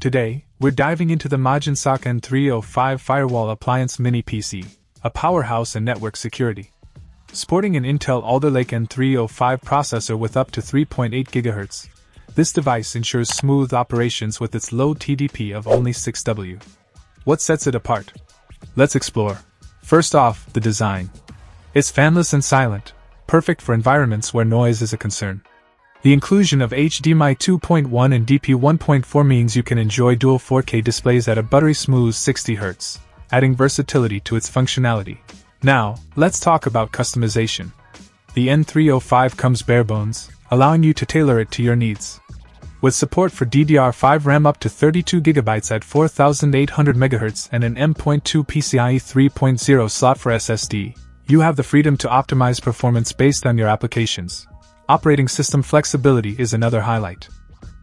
Today, we're diving into the MOGINSOK N305 Firewall Appliance Mini PC, a powerhouse in network security. Sporting an Intel Alder Lake N305 processor with up to 3.8 GHz, this device ensures smooth operations with its low TDP of only 6W. What sets it apart? Let's explore. First off, the design. It's fanless and silent, perfect for environments where noise is a concern. The inclusion of HDMI 2.1 and DP 1.4 means you can enjoy dual 4K displays at a buttery smooth 60Hz, adding versatility to its functionality. Now, let's talk about customization. The N305 comes barebones, allowing you to tailor it to your needs. With support for DDR5 RAM up to 32GB at 4800 MHz and an M.2 PCIe 3.0 slot for SSD, you have the freedom to optimize performance based on your applications. Operating system flexibility is another highlight.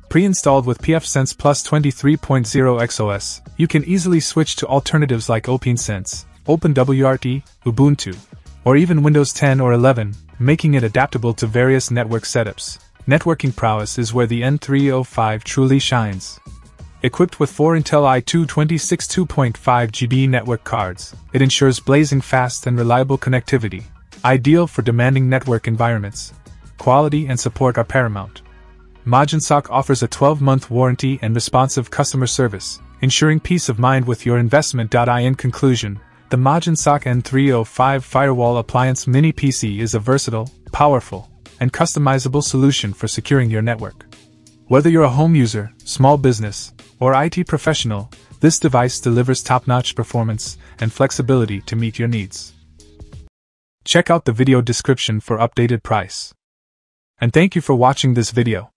Pre-installed with pfSense Plus 23.0 XOS, you can easily switch to alternatives like OPNsense, OpenWRT, Ubuntu, or even Windows 10 or 11, making it adaptable to various network setups. Networking prowess is where the N305 truly shines. Equipped with four Intel i2 26 2.5 GB network cards, it ensures blazing fast and reliable connectivity, ideal for demanding network environments quality and support are paramount. MOGINSOK offers a 12 month warranty and responsive customer service, ensuring peace of mind with your investment. In conclusion, the MOGINSOK N305 Firewall Appliance Mini PC is a versatile, powerful, and customizable solution for securing your network. Whether you're a home user, small business, or IT professional, this device delivers top notch performance and flexibility to meet your needs. Check out the video description for updated price. And thank you for watching this video.